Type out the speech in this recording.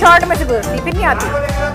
Short में से गुजरती फिर नहीं आती।